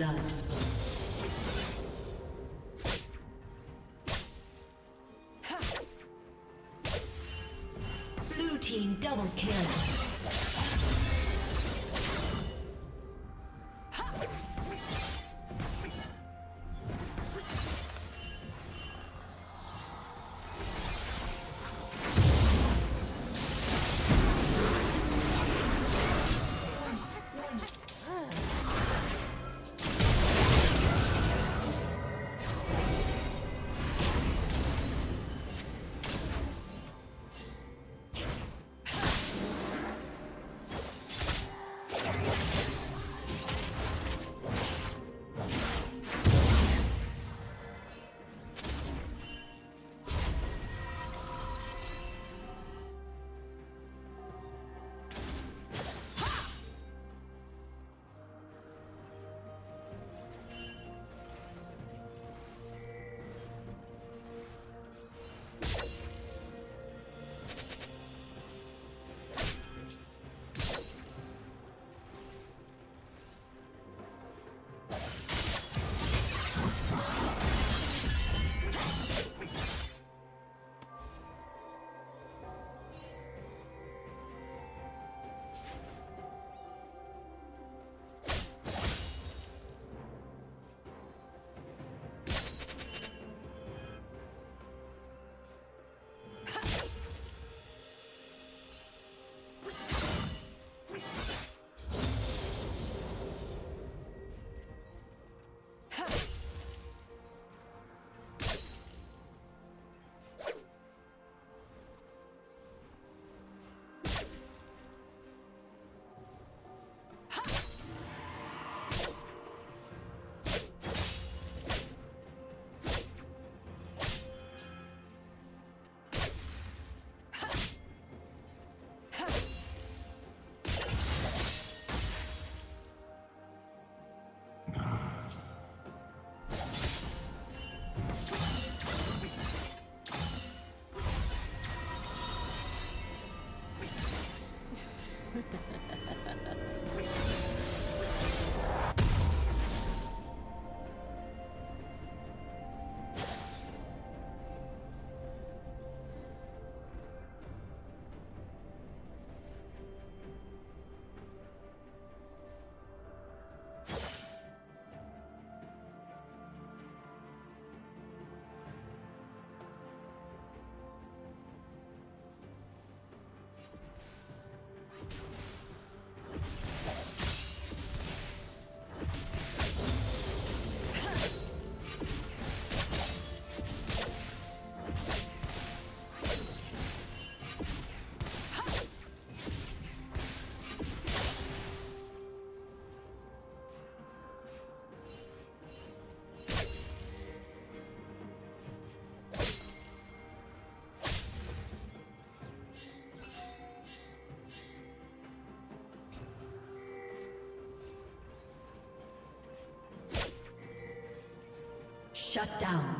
blood. Team double kill. Shut down.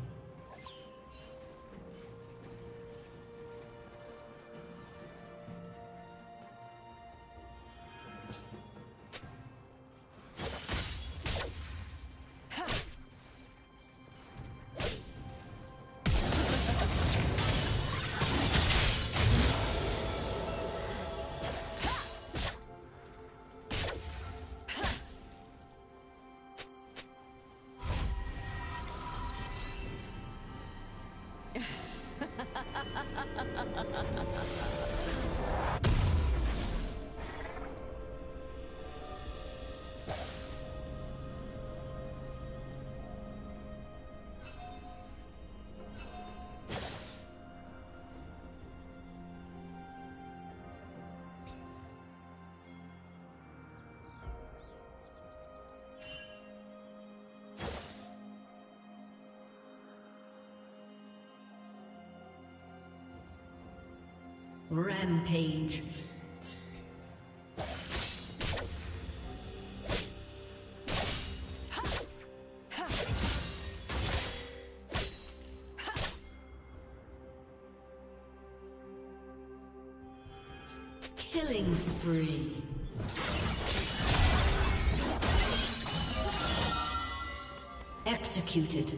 哈哈哈哈哈哈哈哈哈 Rampage. Killing spree. Executed.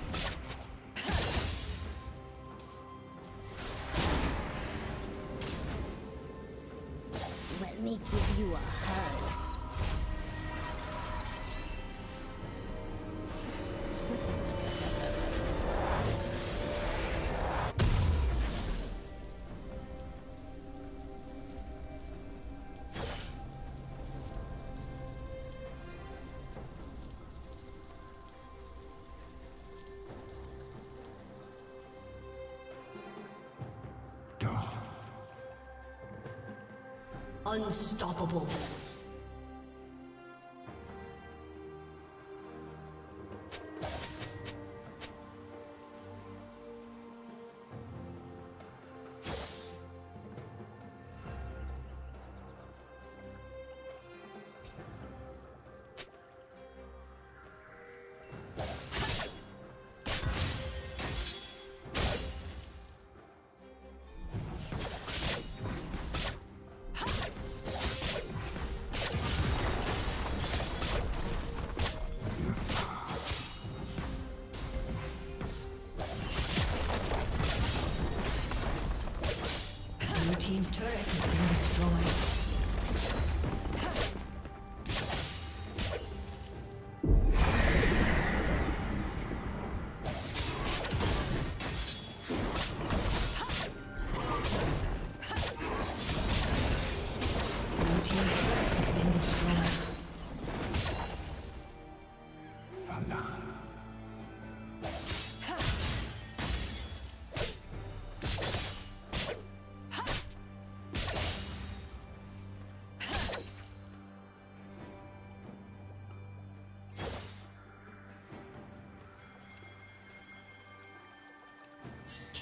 Unstoppable.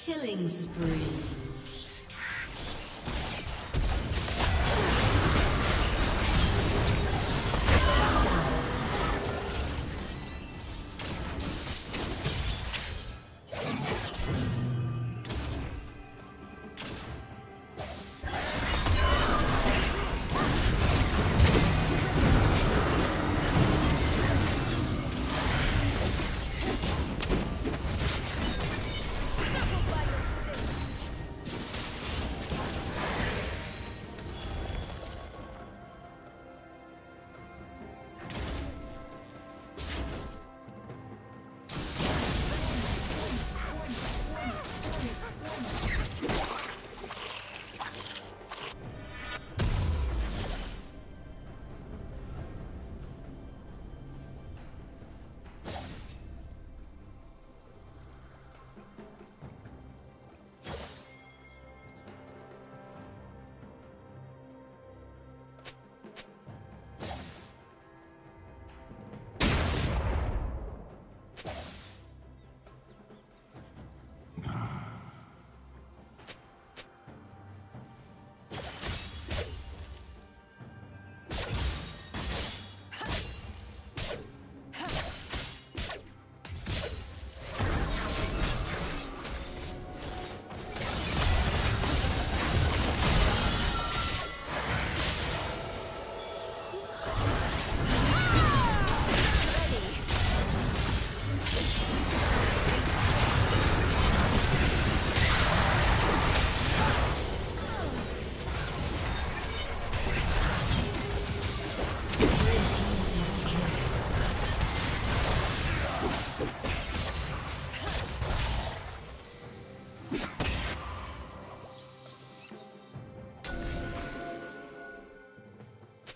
Killing spree.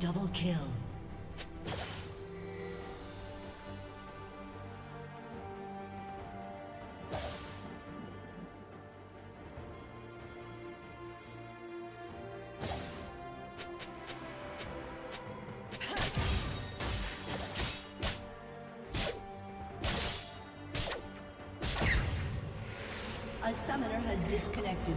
Double kill. A summoner has disconnected.